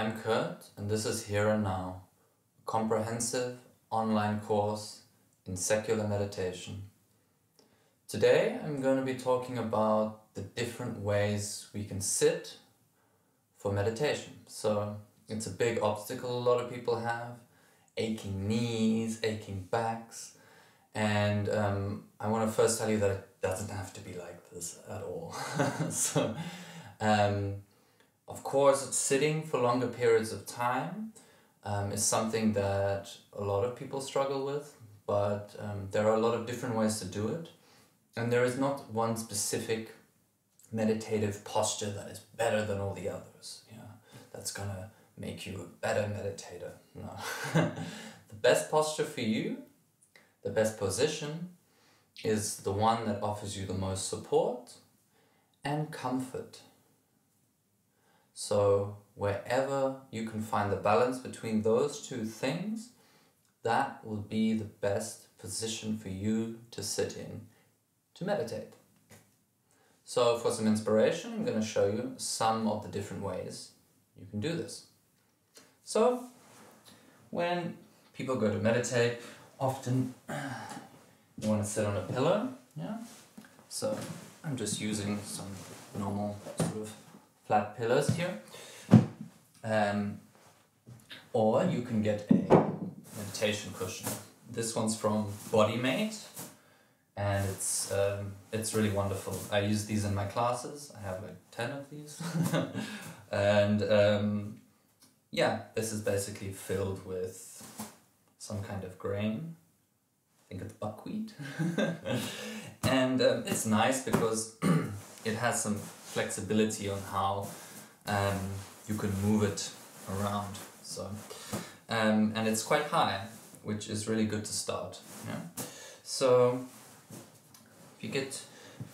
I'm Kurt, and this is Here and Now, a comprehensive online course in secular meditation. Today I'm going to be talking about the different ways we can sit for meditation. So it's a big obstacle a lot of people have aching knees, aching backs, and um, I want to first tell you that it doesn't have to be like this at all. so, um, of course, sitting for longer periods of time um, is something that a lot of people struggle with, but um, there are a lot of different ways to do it. And there is not one specific meditative posture that is better than all the others. Yeah, that's gonna make you a better meditator. No. the best posture for you, the best position, is the one that offers you the most support and comfort. So, wherever you can find the balance between those two things, that will be the best position for you to sit in to meditate. So, for some inspiration, I'm going to show you some of the different ways you can do this. So, when people go to meditate, often you want to sit on a pillow, yeah? So, I'm just using some normal sort of flat pillows here. Um, or you can get a meditation cushion. This one's from BodyMate and it's um, it's really wonderful. I use these in my classes. I have like ten of these, and um, yeah, this is basically filled with some kind of grain. I think it's buckwheat, and um, it's nice because it has some flexibility on how um, you can move it around. So, um, and it's quite high, which is really good to start. Yeah. So, if you get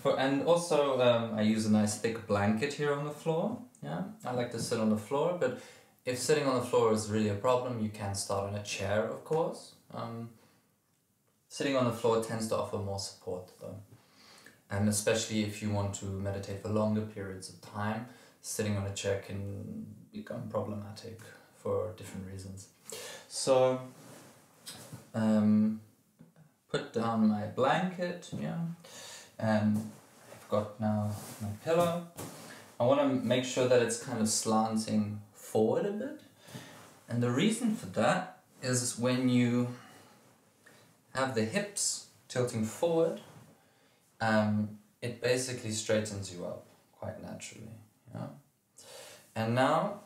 for and also um, I use a nice thick blanket here on the floor. Yeah, I like to sit on the floor, but if sitting on the floor is really a problem, you can start on a chair, of course. Um, sitting on the floor tends to offer more support, though, and especially if you want to meditate for longer periods of time, sitting on a chair can become problematic for different reasons. So. Um, put down my blanket, yeah, and I've got now my pillow. I want to make sure that it's kind of slanting forward a bit. And the reason for that is when you have the hips tilting forward, um, it basically straightens you up quite naturally. Yeah? And now,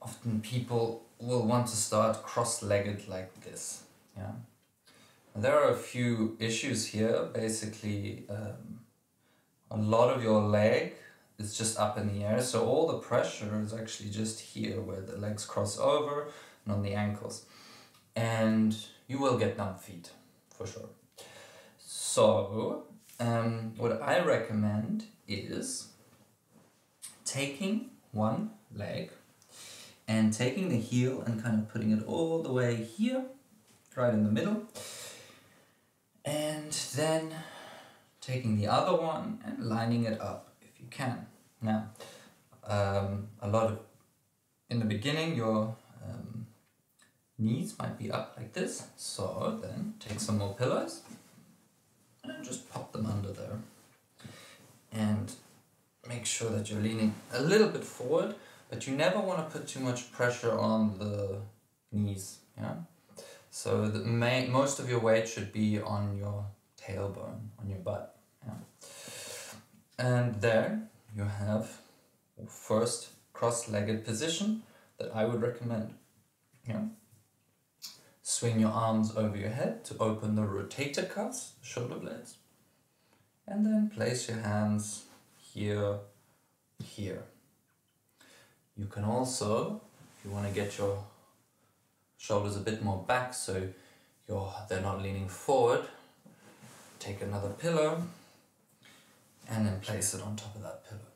often people will want to start cross-legged like this. Yeah? There are a few issues here. Basically, um, a lot of your leg is just up in the air, so all the pressure is actually just here where the legs cross over and on the ankles. And you will get numb feet, for sure. So, um, what I recommend is taking one leg and taking the heel and kind of putting it all the way here, right in the middle and then taking the other one and lining it up if you can. Now, um, a lot of, in the beginning, your um, knees might be up like this. So then take some more pillows and just pop them under there. And make sure that you're leaning a little bit forward, but you never want to put too much pressure on the knees. Yeah. So the main, most of your weight should be on your tailbone, on your butt. Yeah. And there you have first cross-legged position that I would recommend. Yeah. Swing your arms over your head to open the rotator cuffs, shoulder blades. And then place your hands here, here. You can also, if you want to get your shoulders a bit more back so you're, they're not leaning forward. Take another pillow and then place it on top of that pillow.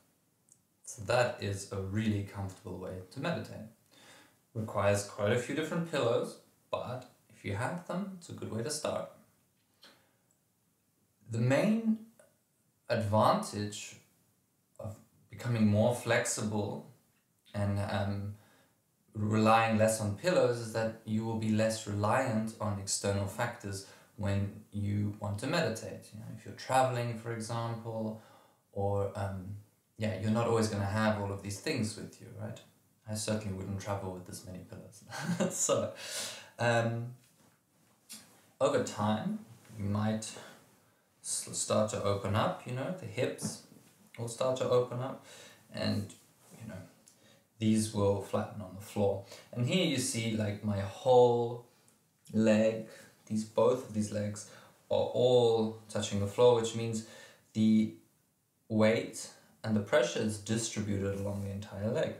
So that is a really comfortable way to meditate. Requires quite a few different pillows, but if you have them, it's a good way to start. The main advantage of becoming more flexible and um, relying less on pillows is that you will be less reliant on external factors when you want to meditate. You know, if you're traveling, for example, or um, yeah, you're not always going to have all of these things with you, right? I certainly wouldn't travel with this many pillows. so, um, over time, you might start to open up, you know, the hips will start to open up, and you know, these will flatten on the floor. And here you see like my whole leg, these both of these legs are all touching the floor, which means the weight and the pressure is distributed along the entire leg.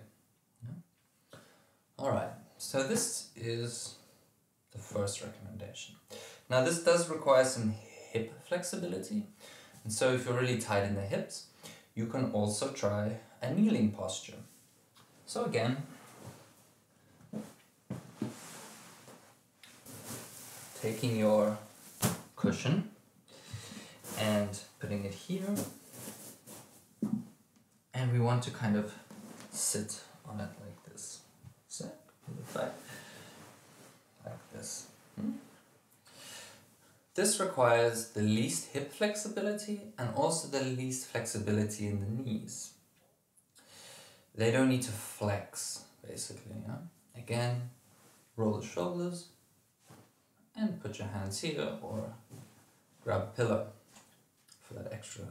Yeah? All right, so this is the first recommendation. Now this does require some hip flexibility, and so if you're really tight in the hips, you can also try a kneeling posture. So again, taking your cushion and putting it here and we want to kind of sit on it like this. So, back like this. Hmm? This requires the least hip flexibility and also the least flexibility in the knees. They don't need to flex, basically. Yeah? Again, roll the shoulders and put your hands here or grab a pillow for that extra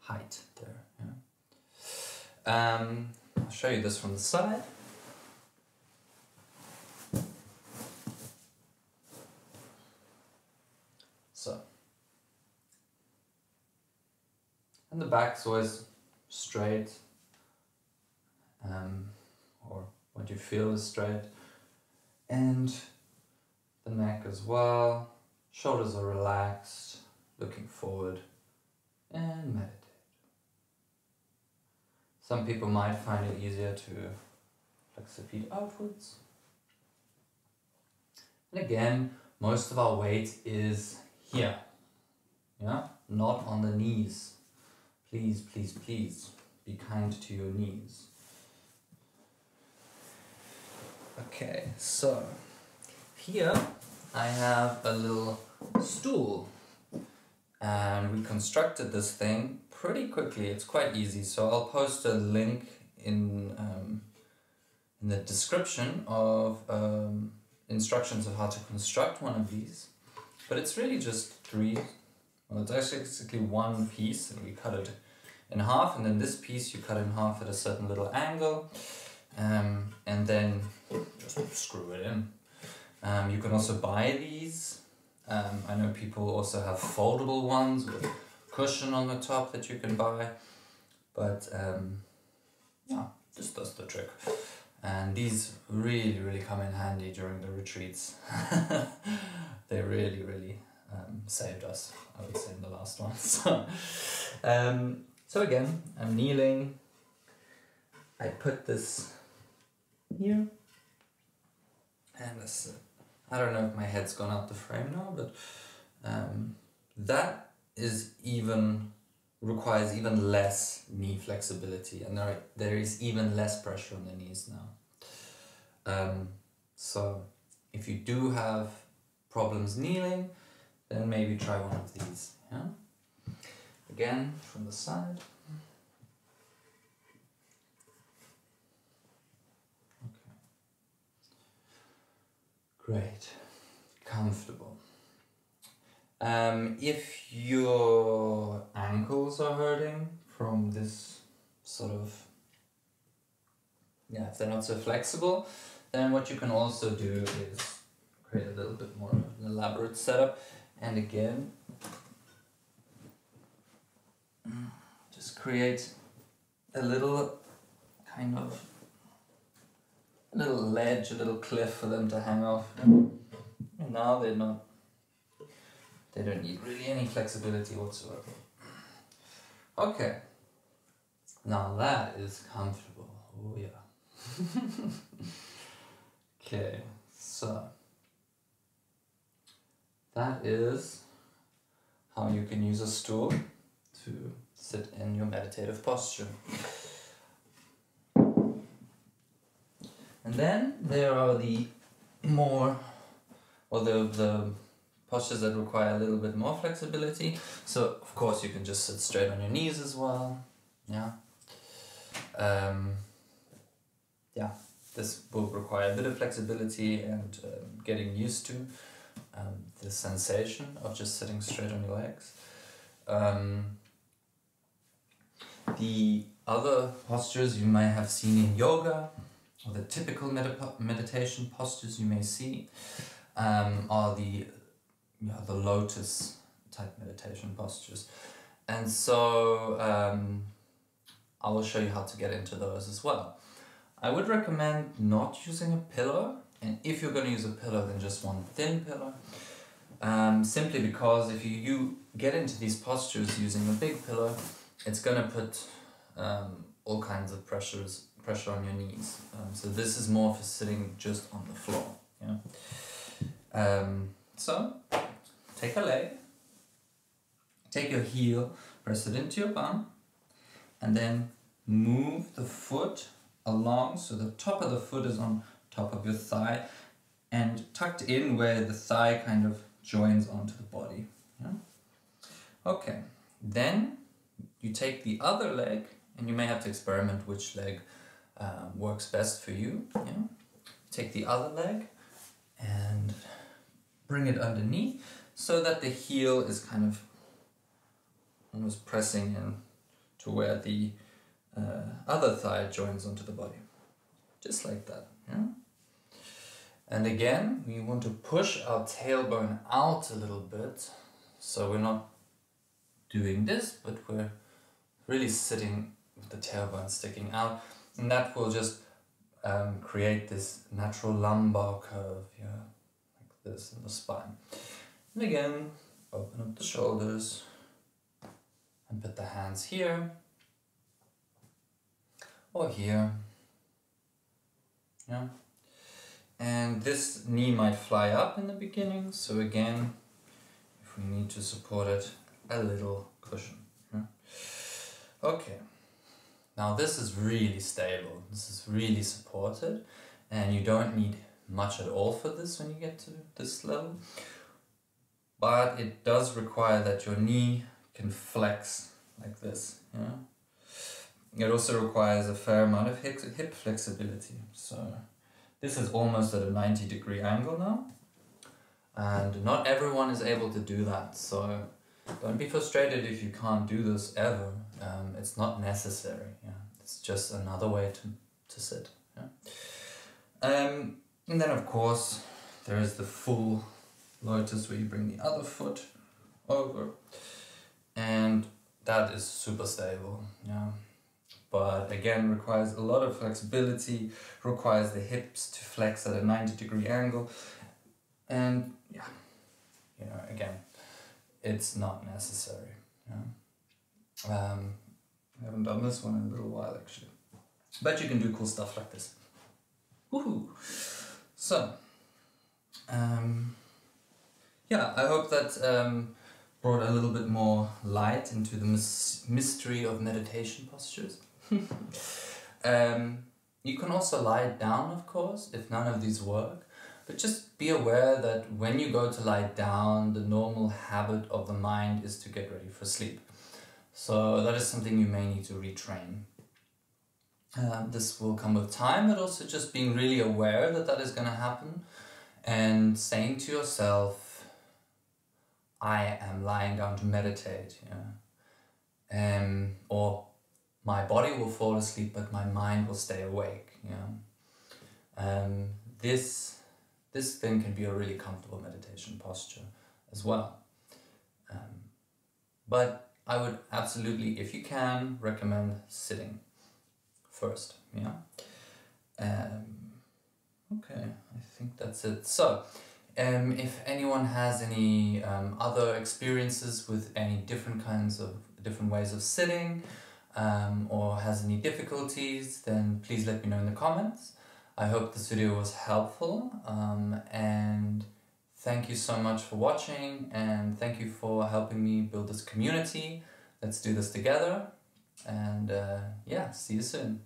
height there. Yeah? Um, I'll show you this from the side. So, and the back's always straight, um, or what you feel is straight, and the neck as well. Shoulders are relaxed, looking forward, and meditate. Some people might find it easier to flex the feet outwards. And again, most of our weight is here, yeah, not on the knees. Please, please, please be kind to your knees. Okay, so here I have a little stool and we constructed this thing pretty quickly. It's quite easy. So I'll post a link in um, in the description of um, instructions of how to construct one of these. But it's really just three. Well, it's actually basically one piece, and we cut it in half, and then this piece you cut in half at a certain little angle, um, and then just screw it in. Um, you can also buy these. Um, I know people also have foldable ones with cushion on the top that you can buy. But um, yeah, this does the trick. And these really, really come in handy during the retreats. they really, really um, saved us, I would say, in the last one. so, um, so again, I'm kneeling. I put this here. And this, I don't know if my head's gone out the frame now, but um, that is even requires even less knee flexibility and there, there is even less pressure on the knees now. Um, so if you do have problems kneeling, then maybe try one of these. Yeah? Again, from the side. Okay. Great. Comfortable. Um, if your ankles are hurting from this sort of, yeah, if they're not so flexible, then what you can also do is create a little bit more of an elaborate setup. And again, just create a little kind of a little ledge, a little cliff for them to hang off. And now they're not they don't need really any flexibility whatsoever. Okay. Now that is comfortable. Oh yeah. okay, so that is how you can use a stool to sit in your meditative posture. And then there are the more, well, the, the postures that require a little bit more flexibility. So, of course, you can just sit straight on your knees as well. Yeah. Um, yeah, this will require a bit of flexibility and um, getting used to um, the sensation of just sitting straight on your legs. Um, the other postures you may have seen in yoga, or the typical med- meditation postures you may see, um, are the yeah, the lotus type meditation postures. And so um, I will show you how to get into those as well. I would recommend not using a pillow, and if you're going to use a pillow, then just one thin pillow. Um, simply because if you, you get into these postures using a big pillow, it's going to put um, all kinds of pressures pressure on your knees. Um, so this is more for sitting just on the floor. Yeah. Um, so take a leg, take your heel, press it into your bum, and then move the foot along so the top of the foot is on top of your thigh and tucked in where the thigh kind of joins onto the body. Yeah? Okay, then you take the other leg and you may have to experiment which leg um, works best for you. Yeah? Take the other leg and bring it underneath so that the heel is kind of almost pressing in to where the uh, other thigh joins onto the body. Just like that. Yeah? And again, we want to push our tailbone out a little bit. So we're not doing this, but we're really sitting with the tailbone sticking out. And that will just um, create this natural lumbar curve, yeah, like this in the spine. And again, open up the shoulders and put the hands here or here. Yeah. And this knee might fly up in the beginning, so again, if we need to support it, a little cushion. Okay. Now this is really stable, this is really supported, and you don't need much at all for this when you get to this level. But it does require that your knee can flex like this. Yeah? It also requires a fair amount of hip, hip flexibility. So this is almost at a 90 degree angle now. And not everyone is able to do that. So don't be frustrated if you can't do this ever. Um, it's not necessary. Yeah, It's just another way to, to sit. Yeah? Um, and then of course there is the full lotus where you bring the other foot over and that is super stable yeah but again requires a lot of flexibility requires the hips to flex at a 90 degree angle and yeah you know again it's not necessary yeah um, I haven't done this one in a little while actually but you can do cool stuff like this Woohoo! so um, yeah I hope that um, brought a little bit more light into the mystery of meditation postures. um, you can also lie down, of course, if none of these work. But just be aware that when you go to lie down, the normal habit of the mind is to get ready for sleep. So that is something you may need to retrain. Uh, this will come with time, but also just being really aware that that is going to happen and saying to yourself, I am lying down to meditate, yeah. My body will fall asleep, but my mind will stay awake, yeah. Um, this, this then can be a really comfortable meditation posture as well. Um, but I would absolutely, if you can, recommend sitting first, yeah. Um, okay, I think that's it. So, um, if anyone has any um, other experiences with any different kinds of different ways of sitting um, or has any difficulties, then please let me know in the comments. I hope this video was helpful um, and thank you so much for watching and thank you for helping me build this community. Let's do this together and uh, yeah, see you soon.